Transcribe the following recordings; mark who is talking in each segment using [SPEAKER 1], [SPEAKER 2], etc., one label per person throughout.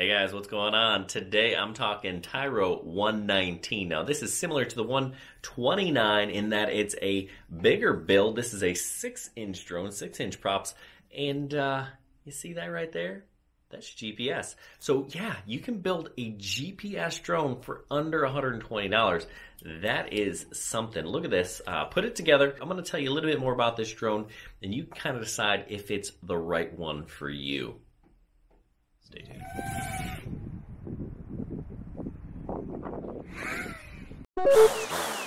[SPEAKER 1] Hey guys, what's going on? Today I'm talking Tyro 119. Now this is similar to the 129 in that it's a bigger build. This is a six inch drone, six inch props. And uh, you see that right there? That's GPS. So yeah, you can build a GPS drone for under $120. That is something. Look at this. Uh, put it together. I'm going to tell you a little bit more about this drone and you kind of decide if it's the right one for you. Stay tuned.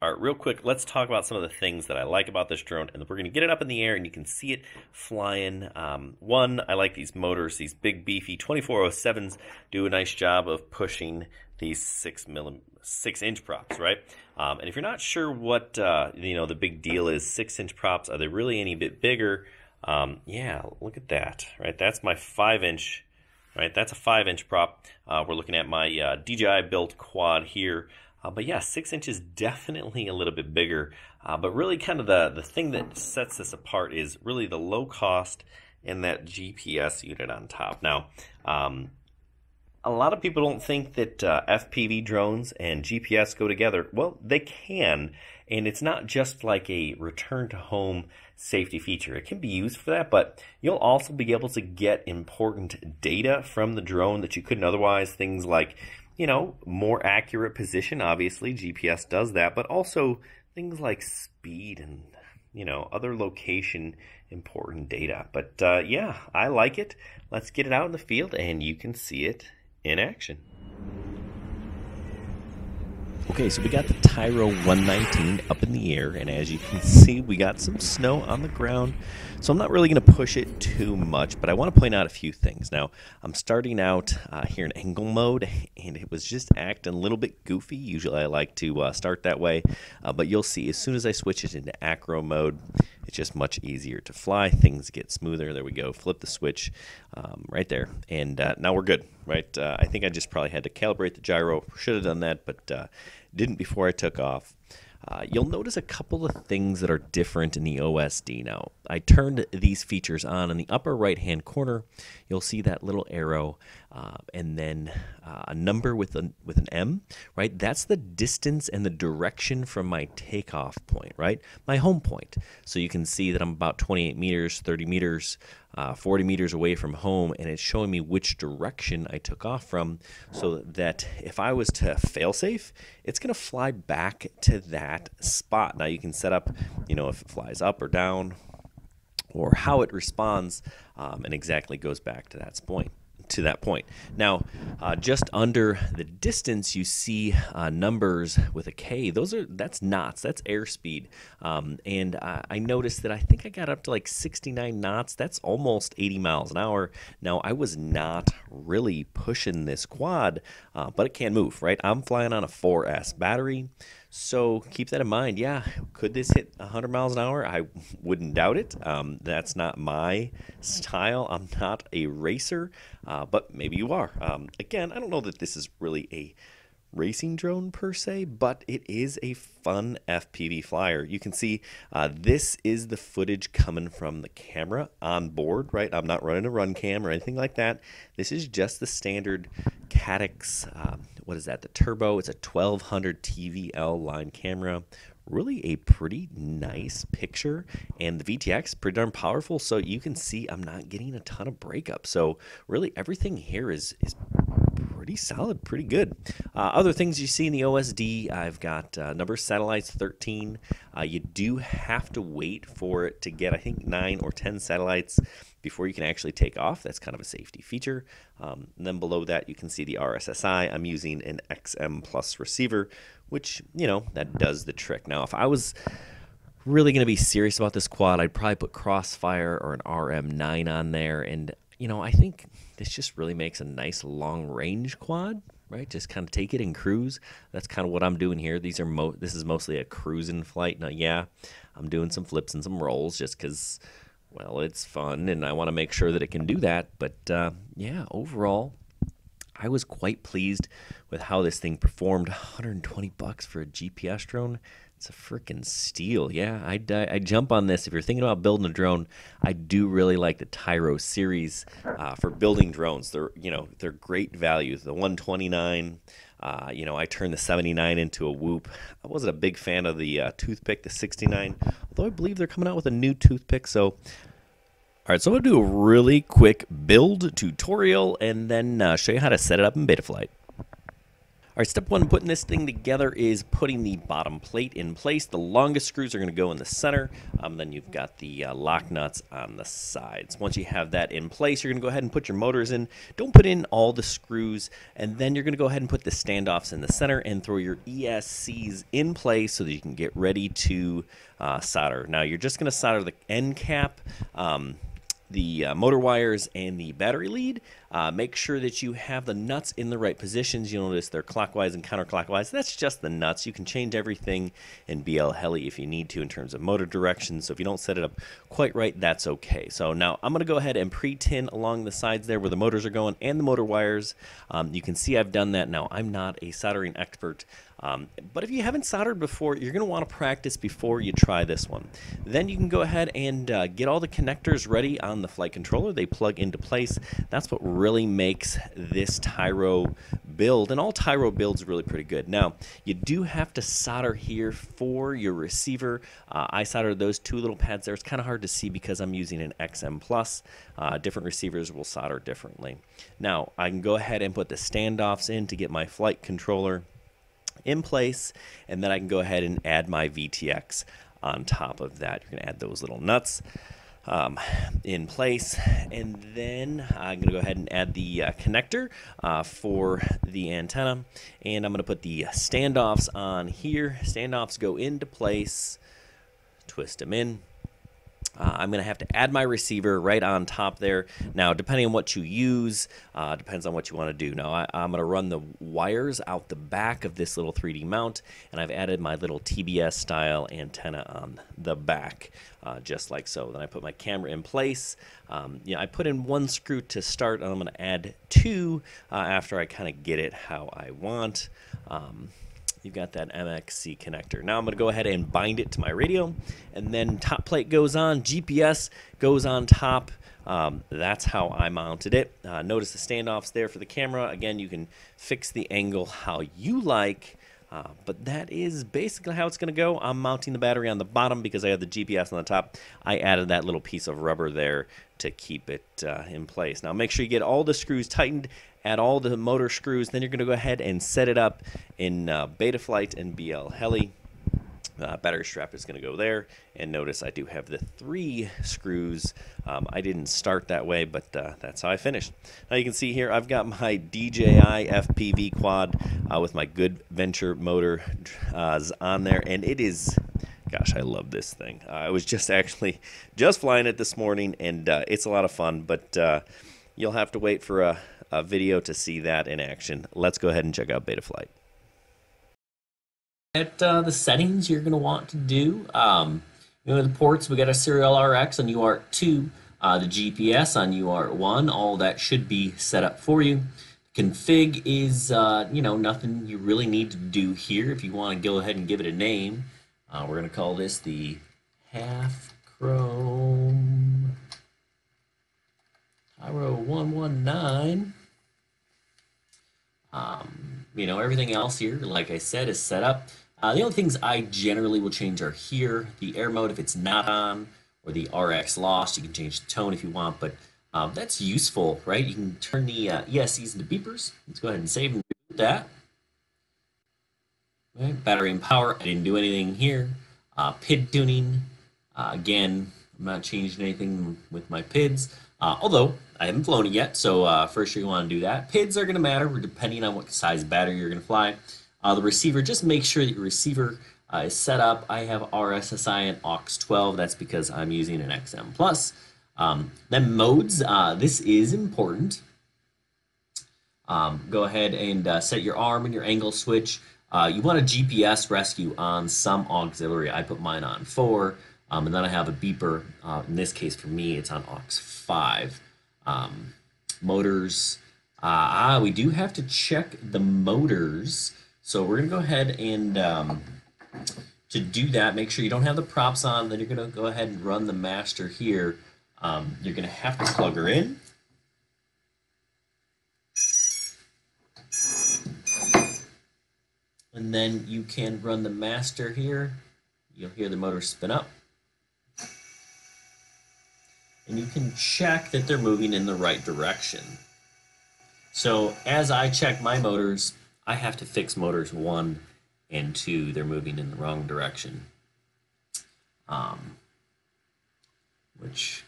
[SPEAKER 1] All right, real quick, let's talk about some of the things that I like about this drone, and we're going to get it up in the air, and you can see it flying. Um, one, I like these motors; these big, beefy 2407s do a nice job of pushing these six millim, six inch props, right? Um, and if you're not sure what uh, you know the big deal is, six inch props are they really any bit bigger? Um, yeah, look at that, right? That's my five inch, right? That's a five inch prop. Uh, we're looking at my uh, DJI built quad here. Uh, but yeah, six inches definitely a little bit bigger. Uh, but really, kind of the the thing that sets this apart is really the low cost and that GPS unit on top. Now, um, a lot of people don't think that uh, FPV drones and GPS go together. Well, they can, and it's not just like a return to home safety feature. It can be used for that, but you'll also be able to get important data from the drone that you couldn't otherwise. Things like, you know, more accurate position. Obviously, GPS does that, but also things like speed and you know other location important data. But uh, yeah, I like it. Let's get it out in the field, and you can see it in action. Okay, so we got the Tyro 119 up in the air, and as you can see, we got some snow on the ground. So I'm not really going to push it too much, but I want to point out a few things. Now, I'm starting out uh, here in angle mode, and it was just acting a little bit goofy. Usually I like to uh, start that way, uh, but you'll see as soon as I switch it into acro mode, it's just much easier to fly. Things get smoother. There we go. Flip the switch um, right there, and uh, now we're good, right? Uh, I think I just probably had to calibrate the gyro. Should have done that, but uh, didn't before I took off. Uh, you'll notice a couple of things that are different in the OSD now. I turned these features on in the upper right hand corner. You'll see that little arrow uh, and then uh, a number with, a, with an M, right? That's the distance and the direction from my takeoff point, right? My home point. So you can see that I'm about 28 meters, 30 meters, uh, 40 meters away from home, and it's showing me which direction I took off from so that if I was to fail safe, it's going to fly back to that spot. Now you can set up, you know, if it flies up or down, or how it responds um, and exactly goes back to that point to that point. Now, uh, just under the distance, you see uh, numbers with a K. Those are that's knots. That's airspeed. Um, and uh, I noticed that I think I got up to like 69 knots. That's almost 80 miles an hour. Now, I was not really pushing this quad, uh, but it can move. Right? I'm flying on a 4S battery. So keep that in mind. Yeah, could this hit 100 miles an hour? I wouldn't doubt it. Um, that's not my style. I'm not a racer, uh, but maybe you are. Um, again, I don't know that this is really a racing drone per se, but it is a fun FPV flyer. You can see uh, this is the footage coming from the camera on board, right? I'm not running a RunCam or anything like that. This is just the standard Caddx, um, what is that? The Turbo. It's a 1200 TVL line camera. Really a pretty nice picture, and the VTX pretty darn powerful. So you can see I'm not getting a ton of breakup. So really everything here is is pretty solid, pretty good. Uh, other things you see in the OSD, I've got uh, number of satellites 13. Uh, you do have to wait for it to get, I think, nine or 10 satellites before you can actually take off. That's kind of a safety feature. Um, and then below that, you can see the RSSI. I'm using an XM Plus receiver, which, you know, that does the trick. Now, if I was really going to be serious about this quad, I'd probably put Crossfire or an RM9 on there. And, you know, I think this just really makes a nice long range quad, right? Just kind of take it and cruise. That's kind of what I'm doing here. These are mo- this is mostly a cruising flight. Now, yeah, I'm doing some flips and some rolls just because, well, it's fun and I want to make sure that it can do that. But uh, yeah, overall, I was quite pleased with how this thing performed. 120 bucks for a GPS drone. It's a freaking steal. Yeah, I I jump on this. If you're thinking about building a drone, I do really like the Tyro series uh, for building drones. They're you know they're great values. The 129. Uh, you know, I turned the 79 into a whoop. I wasn't a big fan of the uh, toothpick, the 69, although I believe they're coming out with a new toothpick. So, all right, so I'm going to do a really quick build tutorial and then uh, show you how to set it up in Betaflight. All right, step one putting this thing together is putting the bottom plate in place. The longest screws are going to go in the center. Um, then you've got the uh, lock nuts on the sides. Once you have that in place, you're going to go ahead and put your motors in. Don't put in all the screws. And then you're going to go ahead and put the standoffs in the center and throw your ESCs in place so that you can get ready to uh, solder. Now, you're just going to solder the end cap. Um, the uh, motor wires and the battery lead. Uh, make sure that you have the nuts in the right positions. You'll notice they're clockwise and counterclockwise. That's just the nuts. You can change everything in BL Heli if you need to in terms of motor direction. So if you don't set it up quite right, that's okay. So now I'm going to go ahead and pre-tin along the sides there where the motors are going and the motor wires. Um, you can see I've done that. Now I'm not a soldering expert. Um, but if you haven't soldered before, you're going to want to practice before you try this one. Then you can go ahead and uh, get all the connectors ready on the flight controller. They plug into place. That's what really makes this Tyro build, and all Tyro builds really pretty good. Now, you do have to solder here for your receiver. Uh, I soldered those two little pads there. It's kind of hard to see because I'm using an XM Plus. Uh, different receivers will solder differently. Now, I can go ahead and put the standoffs in to get my flight controller in place, and then I can go ahead and add my VTX on top of that. You're to add those little nuts. Um, in place and then I'm gonna go ahead and add the uh, connector uh, for the antenna and I'm gonna put the standoffs on here standoffs go into place twist them in uh, I'm going to have to add my receiver right on top there. Now, depending on what you use, uh, depends on what you want to do. Now, I, am going to run the wires out the back of this little 3D mount, and I've added my little TBS style antenna on the back, uh, just like so. Then I put my camera in place. Um, yeah, I put in one screw to start, and I'm going to add two uh, after I kind of get it how I want. Um, you've got that MXC connector. Now I'm going to go ahead and bind it to my radio, and then top plate goes on, GPS goes on top. Um, that's how I mounted it. Uh, notice the standoffs there for the camera. Again, you can fix the angle how you like. Uh, but that is basically how it's going to go. I'm mounting the battery on the bottom because I have the GPS on the top. I added that little piece of rubber there to keep it uh, in place. Now make sure you get all the screws tightened add all the motor screws. Then you're going to go ahead and set it up in uh, Betaflight and BL Heli. Uh, battery strap is going to go there. And notice I do have the three screws. Um, I didn't start that way, but uh, that's how I finished. Now you can see here I've got my DJI FPV quad uh, with my Good Venture motor uh, on there. And it is, gosh, I love this thing. Uh, I was just actually just flying it this morning, and uh, it's a lot of fun. But you'll have to wait for a uh, video to see that in action. Let's go ahead and check out Betaflight.
[SPEAKER 2] At uh, the settings you're going to want to do, um, you know, the ports, we got a serial RX on UART2, uh, the GPS on UART1, all that should be set up for you. Config is, uh, you know, nothing you really need to do here. If you want to go ahead and give it a name, uh, we're going to call this the half chrome Tyro 119. You know, everything else here, like I said, is set up. Uh, the only things I generally will change are here, the air mode if it's not on, or the RX lost. You can change the tone if you want, but um, that's useful, right? You can turn the uh, ESCs into beepers. Let's go ahead and save that. Right. Battery and power, I didn't do anything here. Uh, PID tuning, uh, again, I'm not changing anything with my PIDs. Uh, although I haven't flown it yet, so uh, first you want to do that. PIDs are going to matter depending on what size battery you're going to fly. Uh, the receiver, just make sure that your receiver uh, is set up. I have RSSI and AUX12. That's because I'm using an XM Plus. Um, then modes, uh, this is important. Um, go ahead and uh, set your arm and your angle switch. you want a GPS rescue on some auxiliary. I put mine on 4. Um, and then I have a beeper. Uh, in this case, for me, it's on aux 5. Um, motors. Uh, ah, we do have to check the motors. So we're going to go ahead and um, to do that, make sure you don't have the props on. Then you're going to go ahead and run the master here. Um, you're going to have to plug her in. And then you can run the master here. You'll hear the motor spin up. And you can check that they're moving in the right direction. So as I check my motors, I have to fix motors one and two. They're moving in the wrong direction. Um, which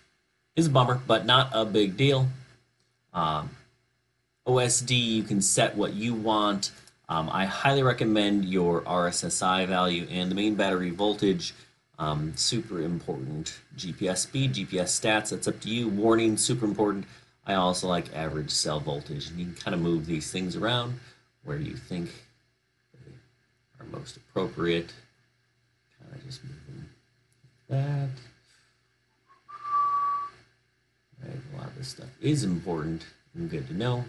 [SPEAKER 2] is a bummer, but not a big deal. Um, OSD, you can set what you want. Um, I highly recommend your RSSI value and the main battery voltage. Um, super important. GPS speed, GPS stats, that's up to you. Warning, super important. I also like average cell voltage. And you can kind of move these things around where you think they are most appropriate. Kind of just move them like that. Right, a lot of this stuff is important and good to know.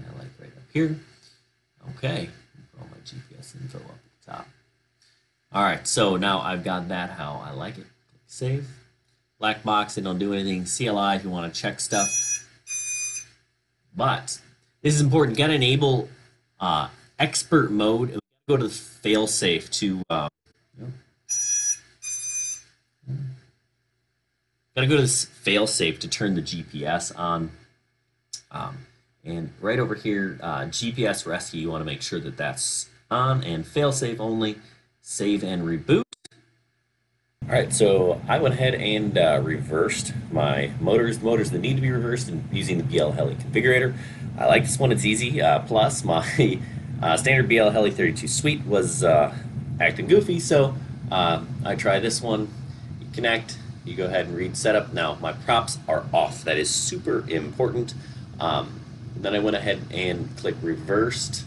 [SPEAKER 2] I like right up here. Okay, put all my GPS info up All right, so now I've got that how I like it. Save. Black box, they don't do anything. CLI if you want to check stuff. But this is important. You got to enable uh, expert mode. And go to the fail safe to. Uh, Got to go to this fail safe to turn the GPS on. Um, and right over here, uh, GPS rescue, you want to make sure that that's on and failsafe only. Save and reboot. All right, so I went ahead and uh, reversed my motors, motors that need to be reversed, and using the BL Heli configurator. I like this one; it's easy. Uh, plus, my uh, standard BL Heli 32 suite was uh, acting goofy, so uh, I try this one. You connect, you go ahead and read setup. Now my props are off. That is super important. Um, then I went ahead and clicked reversed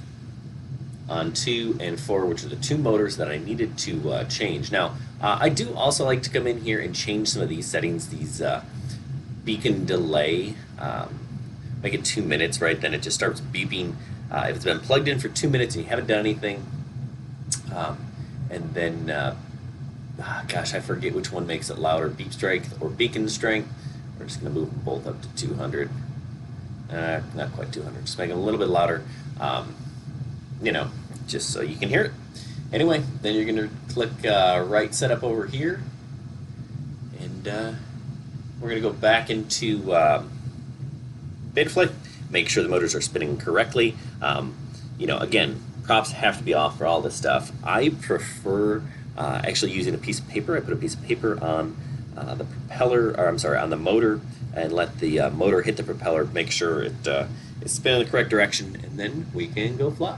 [SPEAKER 2] on two and four, which are the two motors that I needed to uh, change. Now, uh, I do also like to come in here and change some of these settings, these uh, beacon delay, um, make it two minutes, right? Then it just starts beeping. Uh, if it's been plugged in for two minutes and you haven't done anything, um, and then, uh, ah, gosh, I forget which one makes it louder, beep strength or beacon strength. We're just to move them both up to 200 uh, not quite 200, just make it a little bit louder, um, you know, just so you can hear it. Anyway, then you're going to click uh, write setup over here, and uh, we're going to go back into um, Betaflight, make sure the motors are spinning correctly. Um, you know, again, props have to be off for all this stuff. I prefer uh, actually using a piece of paper. I put a piece of paper on uh, the propeller, or I'm sorry, on the motor, and let the uh, motor hit the propeller, make sure it uh, is spinning in the correct direction, and then we can go fly.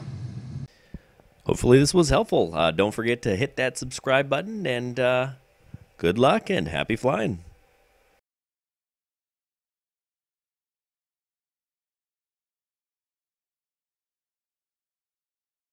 [SPEAKER 1] Hopefully, this was helpful. Uh, don't forget to hit that subscribe button, and uh, good luck and happy flying.